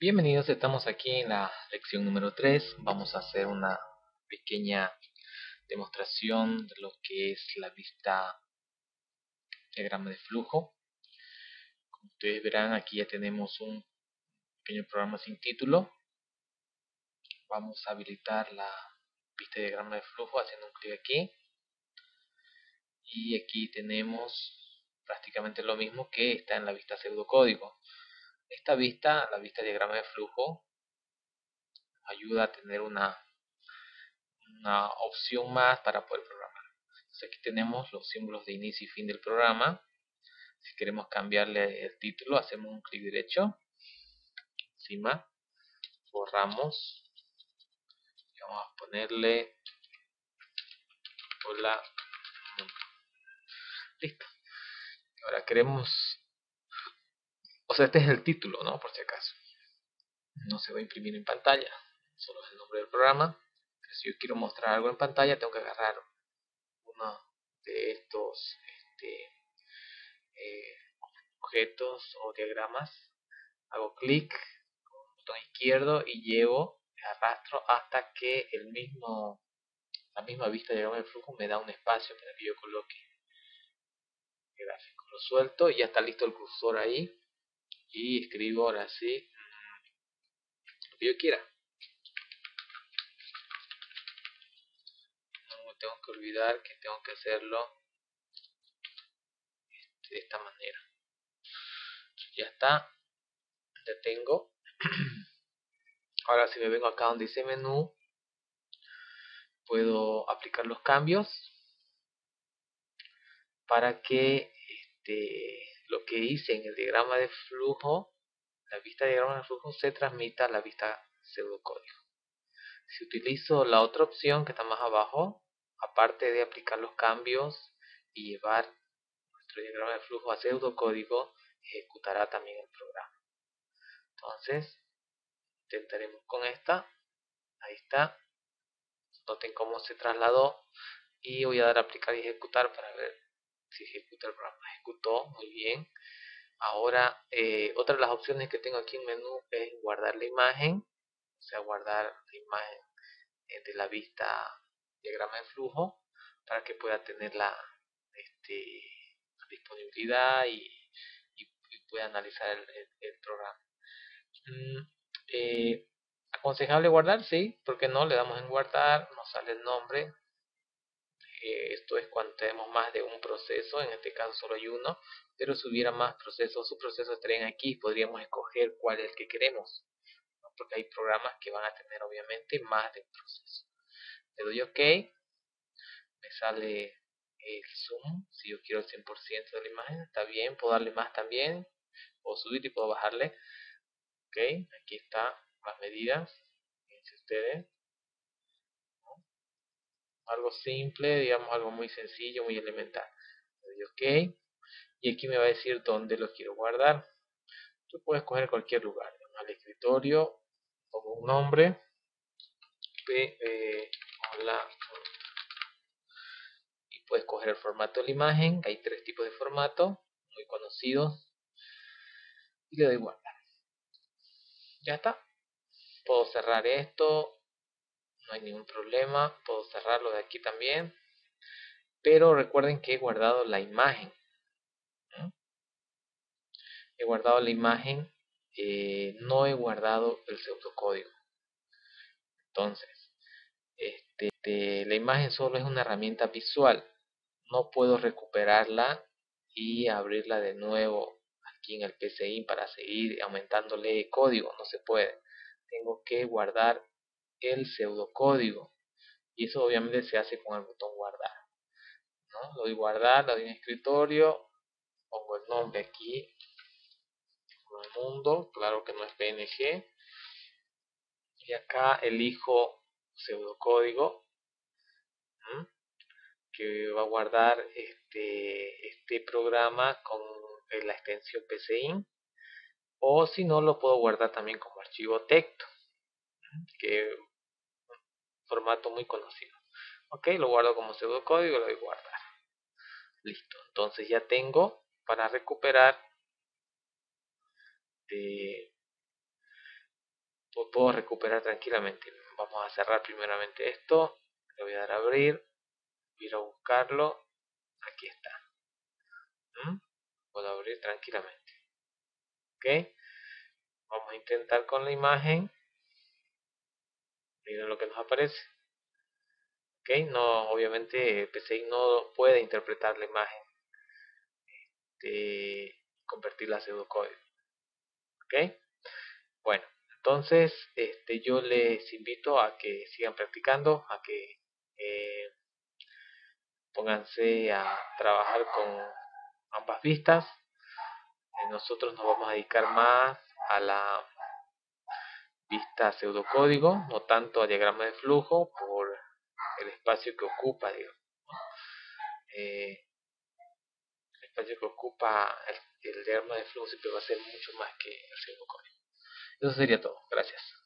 Bienvenidos, estamos aquí en la lección número 3. Vamos a hacer una pequeña demostración de lo que es la vista diagrama de flujo. Como ustedes verán, aquí ya tenemos un pequeño programa sin título. Vamos a habilitar la vista diagrama de flujo haciendo un clic aquí. Y aquí tenemos prácticamente lo mismo que está en la vista pseudocódigo. Esta vista, la vista diagrama de flujo, ayuda a tener una, una opción más para poder programar. Entonces aquí tenemos los símbolos de inicio y fin del programa. Si queremos cambiarle el título, hacemos un clic derecho, encima, borramos y vamos a ponerle hola listo ahora queremos o sea, este es el título, ¿no? Por si acaso. No se va a imprimir en pantalla, solo es el nombre del programa. si yo quiero mostrar algo en pantalla, tengo que agarrar uno de estos este, eh, objetos o diagramas. Hago clic con el botón izquierdo y llevo, arrastro hasta que el mismo, la misma vista de diagrama de flujo me da un espacio para que yo coloque el gráfico. Lo suelto y ya está listo el cursor ahí y escribo ahora sí lo que yo quiera. No tengo que olvidar que tengo que hacerlo de esta manera. Ya está. Ya tengo. Ahora si me vengo acá donde dice menú, puedo aplicar los cambios para que este, lo que hice en el diagrama de flujo, la vista de diagrama de flujo se transmita a la vista pseudocódigo. Si utilizo la otra opción que está más abajo, aparte de aplicar los cambios y llevar nuestro diagrama de flujo a pseudocódigo, ejecutará también el programa. Entonces, intentaremos con esta. Ahí está. Noten cómo se trasladó. Y voy a dar a aplicar y ejecutar para ver si ejecuta el programa. Ejecutó, muy bien. Ahora, eh, otra de las opciones que tengo aquí en menú es guardar la imagen, o sea, guardar la imagen eh, de la vista diagrama de flujo para que pueda tener la, este, disponibilidad y, pueda analizar el, programa. Mm, eh, aconsejable guardar, sí, porque no le damos en guardar, nos sale el nombre, esto es cuando tenemos más de un proceso, en este caso solo hay uno, pero si hubiera más procesos, sus procesos estarían aquí, podríamos escoger cuál es el que queremos, porque hay programas que van a tener obviamente más de un proceso. Le doy OK, me sale el zoom, si yo quiero el 100% de la imagen, está bien, puedo darle más también, puedo subir y puedo bajarle. Ok, aquí está las medidas, fíjense ustedes, algo simple, digamos algo muy sencillo, muy elemental. Le doy OK y aquí me va a decir dónde lo quiero guardar. Tú puedes escoger cualquier lugar, al escritorio, pongo un nombre, eh, hola, y puedes escoger el formato de la imagen, hay tres tipos de formato, muy conocidos, y le doy guardar. Ya está. Puedo cerrar esto, no hay ningún problema, puedo cerrarlo de aquí también, pero recuerden que he guardado la imagen. He guardado la imagen, eh, no he guardado el pseudocódigo. Entonces, este, la imagen solo es una herramienta visual, no puedo recuperarla y abrirla de nuevo aquí en el PCI para seguir aumentándole código, no se puede. Tengo que guardar el pseudocódigo. Y eso obviamente se hace con el botón guardar ¿no? lo doy guardar, lo doy en escritorio pongo el nombre aquí el mundo, claro que no es PNG y acá elijo pseudocódigo que va a guardar este, este programa con la extensión PCIN o si no lo puedo guardar también como archivo texto que formato muy conocido. Ok, lo guardo como pseudocódigo lo doy guardar. Listo, entonces ya tengo para recuperar puedo recuperar tranquilamente. Vamos a cerrar primeramente esto. Le voy a dar a abrir. Ir a buscarlo. Aquí está. ¿Mm? Puedo abrir tranquilamente. ¿Ok? Vamos a intentar con la imagen. Lo que nos aparece. No, obviamente PCI no puede interpretar la imagen. Este, convertirla a pseudocódigo. Bueno, entonces este, yo les invito a que sigan practicando, a que eh, pónganse a trabajar con ambas vistas. Eh, nosotros nos vamos a dedicar más a la vista pseudocódigo, no tanto a diagrama de flujo por el espacio que ocupa, digamos. Eh, el espacio que ocupa el, el, diagrama de flujo siempre va a ser mucho más que el pseudocódigo. Eso sería todo. Gracias.